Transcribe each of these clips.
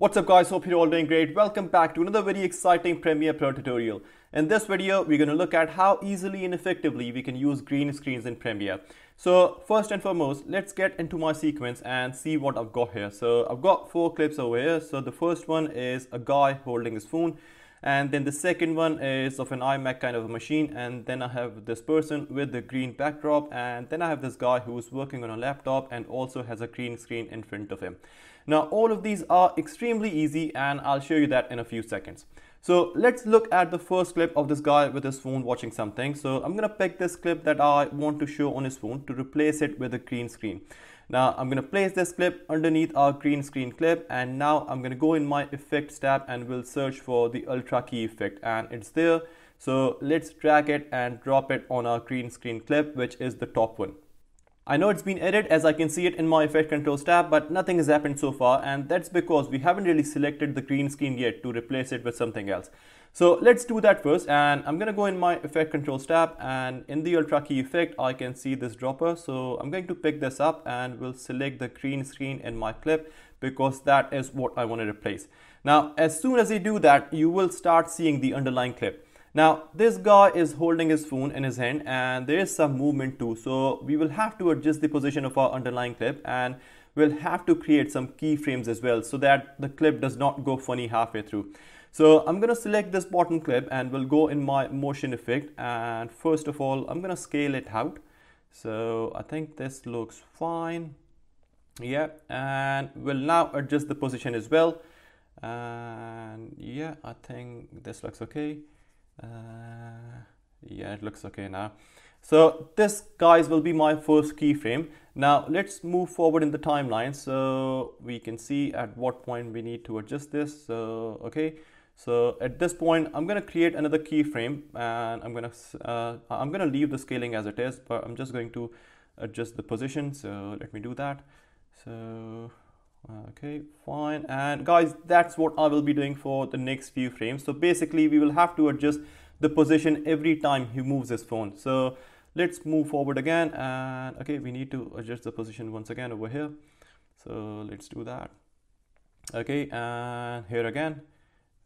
What's up guys, hope you're all doing great. Welcome back to another very exciting Premiere Pro tutorial. In this video, we're going to look at how easily and effectively we can use green screens in Premiere. So first and foremost, let's get into my sequence and see what I've got here. So I've got four clips over here. So the first one is a guy holding his phone and then the second one is of an iMac kind of a machine and then I have this person with the green backdrop and then I have this guy who's working on a laptop and also has a green screen in front of him. Now all of these are extremely easy and I'll show you that in a few seconds. So let's look at the first clip of this guy with his phone watching something. So I'm gonna pick this clip that I want to show on his phone to replace it with a green screen. Now I'm going to place this clip underneath our green screen clip and now I'm going to go in my effects tab and we'll search for the ultra key effect and it's there. So let's drag it and drop it on our green screen clip which is the top one. I know it's been edited as I can see it in my effect controls tab but nothing has happened so far and that's because we haven't really selected the green screen yet to replace it with something else. So let's do that first and I'm gonna go in my effect controls tab and in the ultra key effect I can see this dropper so I'm going to pick this up and we'll select the green screen in my clip because that is what I want to replace. Now as soon as you do that you will start seeing the underlying clip. Now this guy is holding his phone in his hand and there is some movement too so we will have to adjust the position of our underlying clip and we'll have to create some keyframes as well so that the clip does not go funny halfway through. So I'm going to select this bottom clip and we'll go in my motion effect and first of all I'm going to scale it out. So I think this looks fine. Yeah and we'll now adjust the position as well and yeah I think this looks okay. Uh, yeah it looks okay now. So this guys will be my first keyframe. Now let's move forward in the timeline so we can see at what point we need to adjust this. So okay, so at this point, I'm going to create another keyframe and I'm going to uh, I'm going to leave the scaling as it is, but I'm just going to adjust the position. So let me do that. So okay, fine. And guys, that's what I will be doing for the next few frames. So basically, we will have to adjust the position every time he moves his phone. So let's move forward again. And okay, we need to adjust the position once again over here. So let's do that. Okay, and here again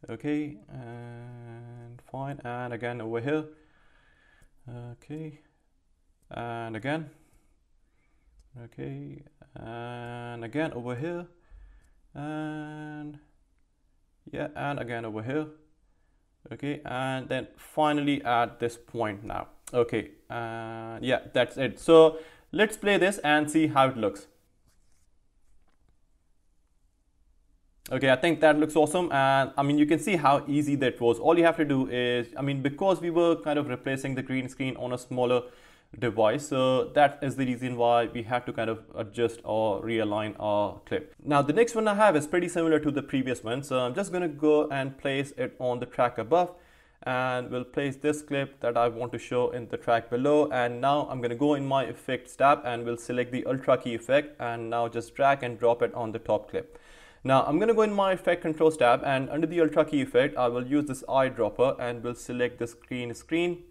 okay and fine and again over here okay and again okay and again over here and yeah and again over here okay and then finally at this point now okay and yeah that's it so let's play this and see how it looks Okay, I think that looks awesome. And I mean, you can see how easy that was. All you have to do is, I mean, because we were kind of replacing the green screen on a smaller device. So that is the reason why we had to kind of adjust or realign our clip. Now the next one I have is pretty similar to the previous one. So I'm just going to go and place it on the track above and we'll place this clip that I want to show in the track below. And now I'm going to go in my effects tab and we'll select the ultra key effect and now just drag and drop it on the top clip. Now I'm going to go in my effect controls tab and under the ultra key effect I will use this eyedropper and we'll select the screen screen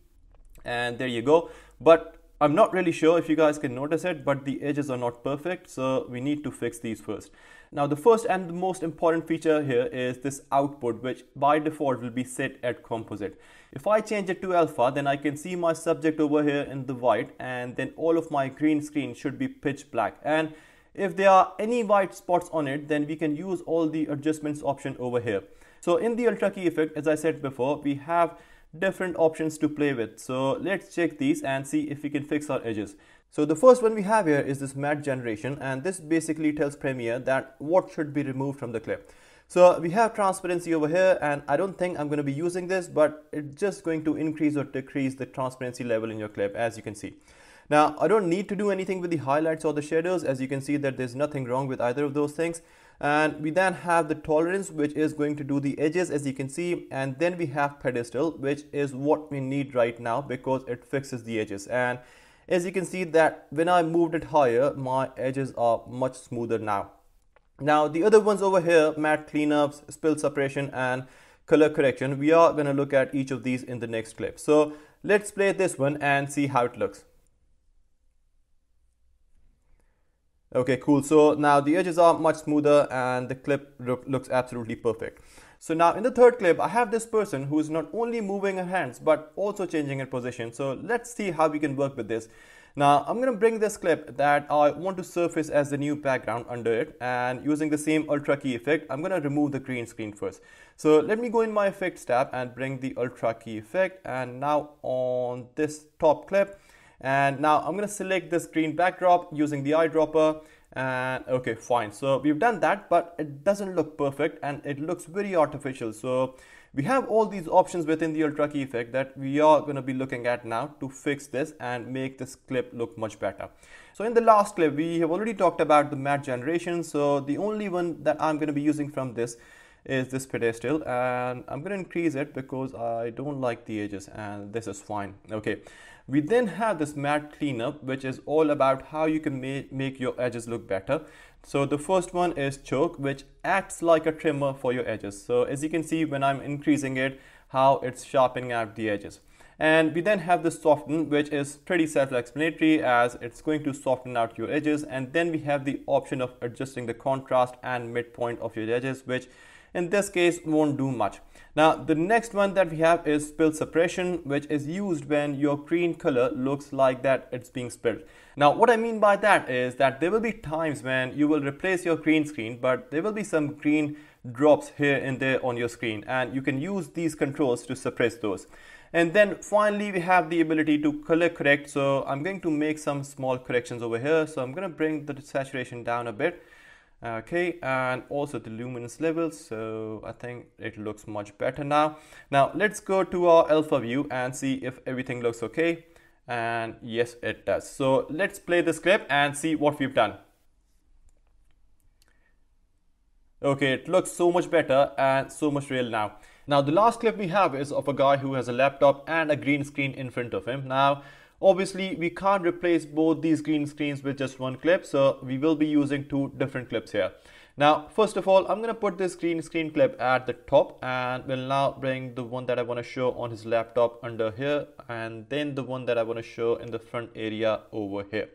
and there you go but I'm not really sure if you guys can notice it but the edges are not perfect so we need to fix these first. Now the first and the most important feature here is this output which by default will be set at composite. If I change it to alpha then I can see my subject over here in the white and then all of my green screen should be pitch black and if there are any white spots on it, then we can use all the adjustments option over here. So in the ultra key effect, as I said before, we have different options to play with. So let's check these and see if we can fix our edges. So the first one we have here is this matte generation and this basically tells Premiere that what should be removed from the clip. So we have transparency over here and I don't think I'm going to be using this but it's just going to increase or decrease the transparency level in your clip as you can see. Now, I don't need to do anything with the highlights or the shadows. As you can see that there's nothing wrong with either of those things. And we then have the tolerance, which is going to do the edges, as you can see. And then we have pedestal, which is what we need right now because it fixes the edges. And as you can see that when I moved it higher, my edges are much smoother now. Now, the other ones over here, matte cleanups, spill suppression, and color correction, we are going to look at each of these in the next clip. So let's play this one and see how it looks. Okay, cool. So now the edges are much smoother and the clip looks absolutely perfect. So now in the third clip, I have this person who is not only moving her hands, but also changing her position. So let's see how we can work with this. Now I'm going to bring this clip that I want to surface as the new background under it and using the same ultra key effect, I'm going to remove the green screen first. So let me go in my effects tab and bring the ultra key effect and now on this top clip, and now I'm going to select this green backdrop using the eyedropper. And okay fine. So we've done that but it doesn't look perfect and it looks very artificial. So we have all these options within the ultra key effect that we are going to be looking at now to fix this and make this clip look much better. So in the last clip we have already talked about the matte generation. So the only one that i'm going to be using from this is this pedestal. And i'm going to increase it because i don't like the edges and this is fine. Okay we then have this matte cleanup, which is all about how you can ma make your edges look better. So the first one is choke, which acts like a trimmer for your edges. So as you can see, when I'm increasing it, how it's sharpening out the edges. And we then have the soften, which is pretty self-explanatory as it's going to soften out your edges. And then we have the option of adjusting the contrast and midpoint of your edges, which in this case won't do much. Now the next one that we have is spill suppression which is used when your green color looks like that it's being spilled. Now what I mean by that is that there will be times when you will replace your green screen but there will be some green drops here and there on your screen and you can use these controls to suppress those. And then finally we have the ability to color correct. So I'm going to make some small corrections over here. So I'm going to bring the saturation down a bit. Okay and also the luminance levels. So I think it looks much better now. Now let's go to our alpha view and see if everything looks okay. And yes it does. So let's play this clip and see what we've done. Okay it looks so much better and so much real now now the last clip we have is of a guy who has a laptop and a green screen in front of him now Obviously, we can't replace both these green screens with just one clip, so we will be using two different clips here. Now, first of all, I'm going to put this green screen clip at the top and we'll now bring the one that I want to show on his laptop under here and then the one that I want to show in the front area over here.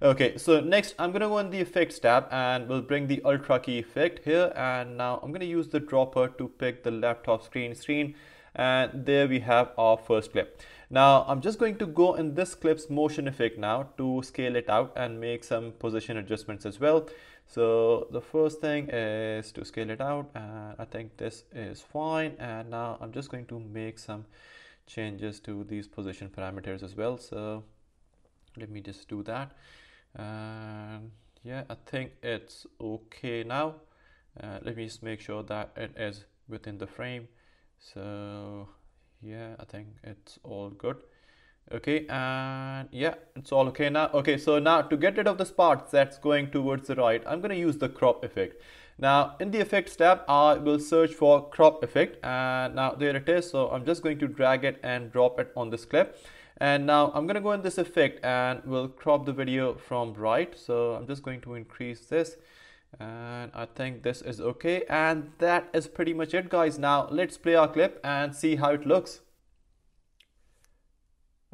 Okay, so next I'm going to go in the effects tab and we'll bring the ultra key effect here and now I'm going to use the dropper to pick the laptop screen screen and there we have our first clip. Now I'm just going to go in this clip's motion effect now to scale it out and make some position adjustments as well. So the first thing is to scale it out and I think this is fine. And now I'm just going to make some changes to these position parameters as well. So let me just do that. And yeah, I think it's okay now. Uh, let me just make sure that it is within the frame. So yeah i think it's all good. Okay and yeah it's all okay now. Okay so now to get rid of the spots that's going towards the right i'm going to use the crop effect. Now in the effects tab i will search for crop effect and now there it is. So i'm just going to drag it and drop it on this clip. And now i'm going to go in this effect and we'll crop the video from right. So i'm just going to increase this and I think this is okay. And that is pretty much it guys. Now let's play our clip and see how it looks.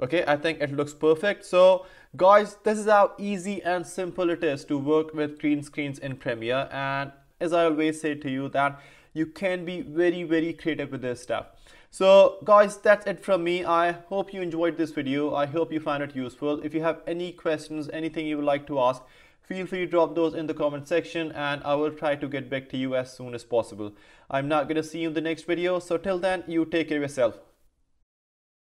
Okay I think it looks perfect. So guys this is how easy and simple it is to work with green screens in Premiere. And as I always say to you that you can be very very creative with this stuff. So guys that's it from me. I hope you enjoyed this video. I hope you find it useful. If you have any questions anything you would like to ask feel free to drop those in the comment section and I will try to get back to you as soon as possible. I'm not gonna see you in the next video, so till then, you take care of yourself.